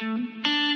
Música